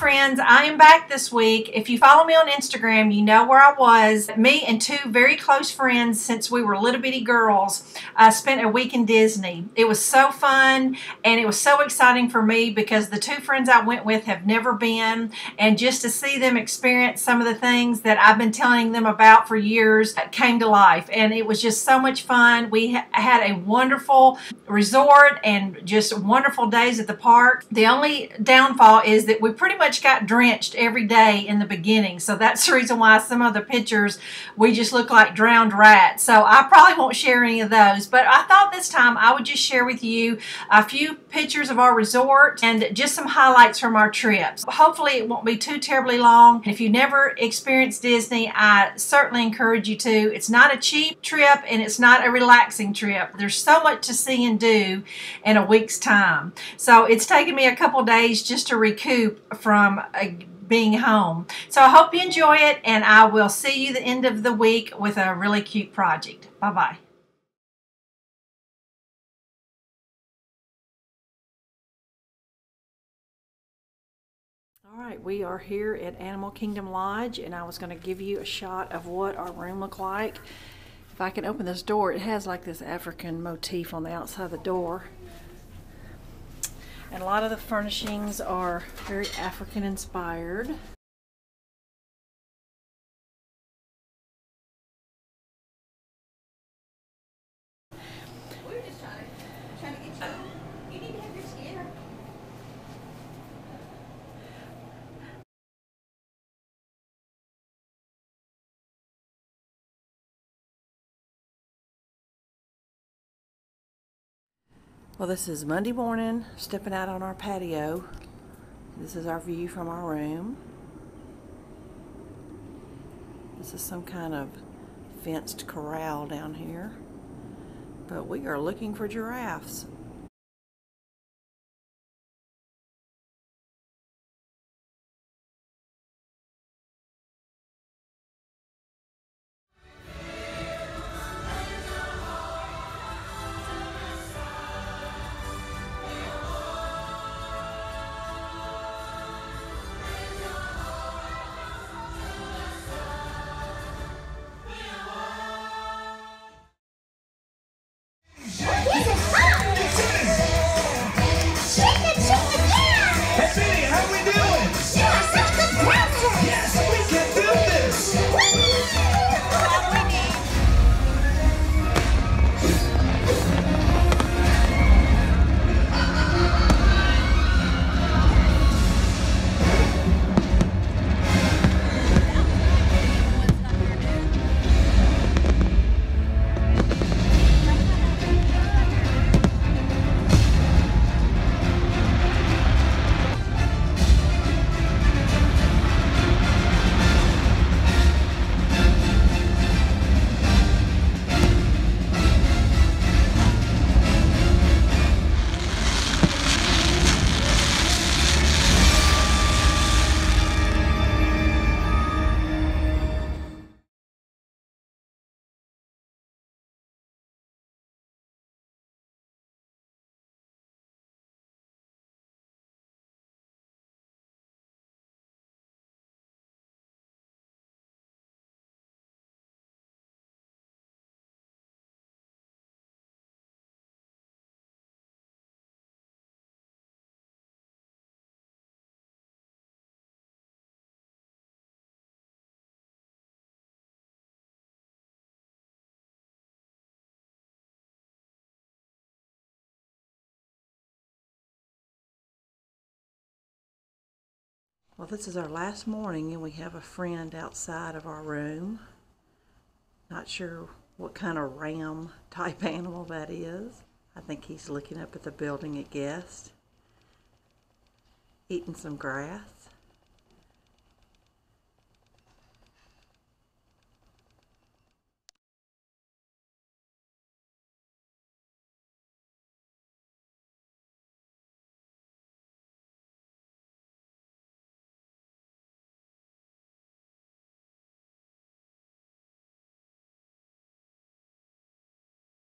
friends, I am back this week. If you follow me on Instagram, you know where I was. Me and two very close friends since we were little bitty girls uh, spent a week in Disney. It was so fun and it was so exciting for me because the two friends I went with have never been and just to see them experience some of the things that I've been telling them about for years came to life and it was just so much fun. We ha had a wonderful resort and just wonderful days at the park. The only downfall is that we pretty much got drenched every day in the beginning. So that's the reason why some of the pictures we just look like drowned rats. So I probably won't share any of those. But I thought this time I would just share with you a few pictures of our resort and just some highlights from our trips. Hopefully it won't be too terribly long. If you never experienced Disney, I certainly encourage you to. It's not a cheap trip and it's not a relaxing trip. There's so much to see and do in a week's time. So it's taken me a couple days just to recoup from uh, being home. So I hope you enjoy it and I will see you the end of the week with a really cute project. Bye-bye. All right, we are here at Animal Kingdom Lodge and I was going to give you a shot of what our room looked like. If I can open this door, it has like this African motif on the outside of the door. And a lot of the furnishings are very African inspired. Well, this is Monday morning, stepping out on our patio. This is our view from our room. This is some kind of fenced corral down here. But we are looking for giraffes. Well, this is our last morning and we have a friend outside of our room. Not sure what kind of ram type animal that is. I think he's looking up at the building at guest, eating some grass.